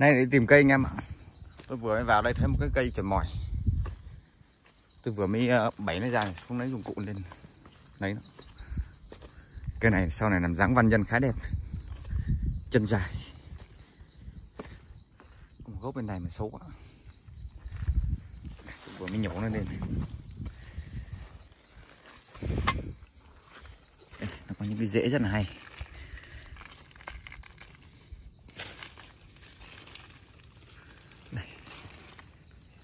Nay để tìm cây anh em ạ. Tôi vừa mới vào đây thấy một cái cây chổi mỏi. Tôi vừa mới ờ, bẫy nó ra Không lấy dụng cụ lên. Lấy nó Cây này sau này làm dáng văn nhân khá đẹp. Chân dài. Một gốc bên này mà xấu quá. Tôi vừa mới nhổ nó lên. Đây, Nó có những cái rễ rất là hay.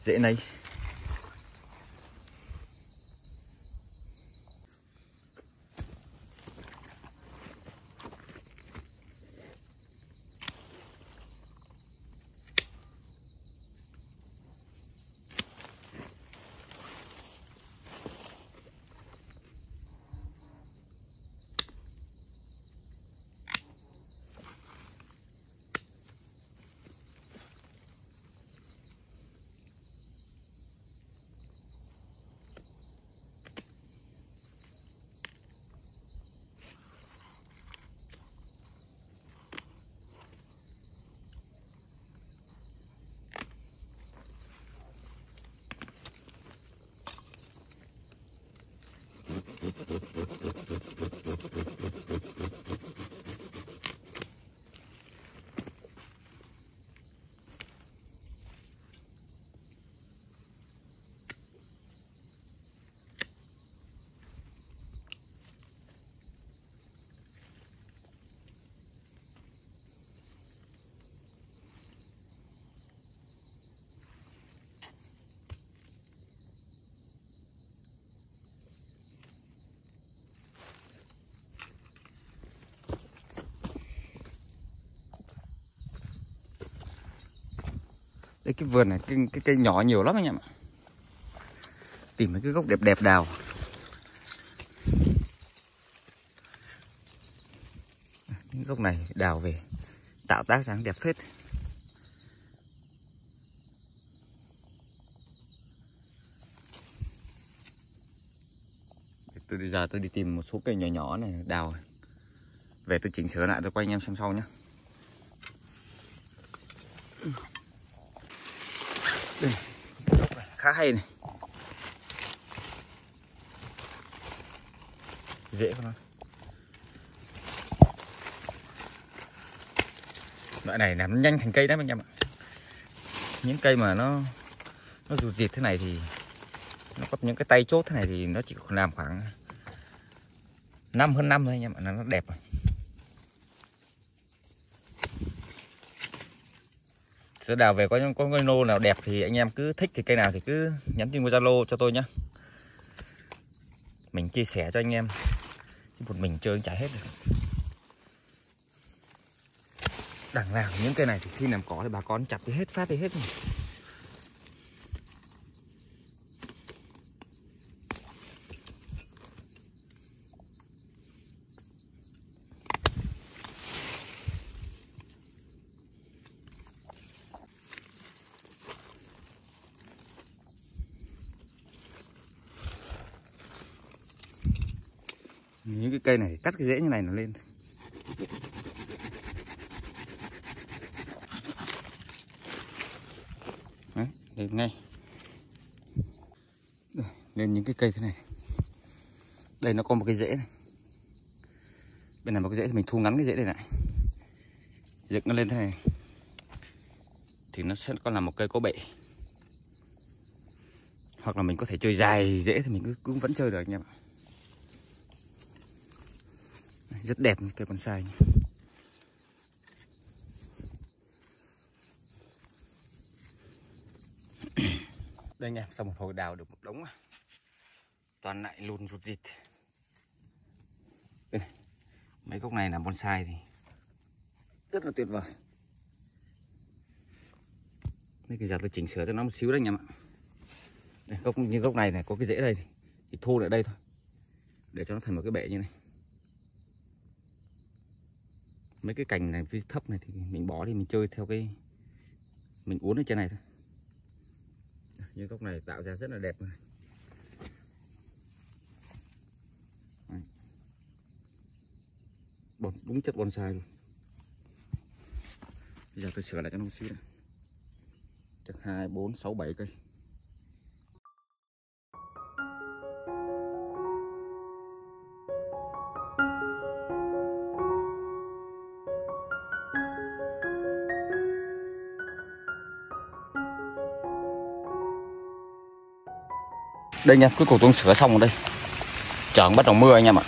Dễ nấy Đây cái vườn này cái, cái cây nhỏ nhiều lắm anh em ạ. Tìm mấy cái gốc đẹp đẹp đào. Những gốc này đào về Tạo tác dáng đẹp phết. Tôi bây giờ tôi đi tìm một số cây nhỏ nhỏ này đào. Về tôi chỉnh sửa lại tôi quay anh em xem sau nhé đây khá hay này. Dễ của nó loại này làm nhanh thành cây đấy anh em ạ. Những cây mà nó nó rụt dịt thế này thì nó có những cái tay chốt thế này thì nó chỉ làm khoảng năm hơn năm thôi anh em ạ nó đẹp rồi. Sẽ đào về có có cây nô nào đẹp thì anh em cứ thích thì cây nào thì cứ nhắn tin qua zalo cho tôi nhé mình chia sẻ cho anh em. Chứ một mình chơi chả hết được. Đằng nào những cây này thì khi làm cỏ thì bà con chặt đi hết, phát đi hết. rồi. Những cái cây này cắt cái rễ như này nó lên. Đấy, lên ngay. Lên những cái cây thế này. Đây nó có một cái rễ này. Bên này một cái rễ thì mình thu ngắn cái rễ đây lại. Dựng nó lên thế này. Thì nó sẽ có là một cây có bệ hoặc là mình có thể chơi dài dễ thì mình cứ cũng vẫn chơi được anh em ạ rất đẹp cây bonsai này. đây nha sau một hồi đào được một đống toàn lại luôn rụt rịt. mấy gốc này là bonsai thì rất là tuyệt vời. Mấy cái giặt tôi chỉnh sửa cho nó một xíu đây nha mọi ạ. Gốc như gốc này này có cái rễ đây thì, thu lại đây thôi. Để cho nó thành một cái bệ như này mấy cái cành này phía thấp này thì mình bỏ đi mình chơi theo cái mình uốn ở trên này thôi. Như gốc này tạo ra rất là đẹp này. Bon, đúng chất bonsai luôn. Bây giờ tôi sửa lại cho nó xíu này chắc hai bốn sáu bảy cây. Đây nha cuối cùng tôi sửa xong rồi đây. Chọn bắt đầu mưa anh em ạ.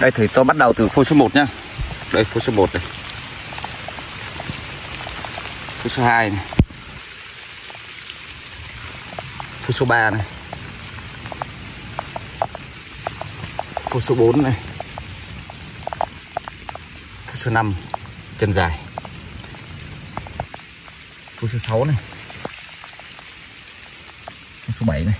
Đây, thì tôi bắt đầu từ phôi số 1 nhá. Đây, phôi số 1 này. Phôi số 2 này. Phôi số 3 này. Phôi số 4 này. Phôi số 5 chân dài. Phôi số 6 này số 7 này.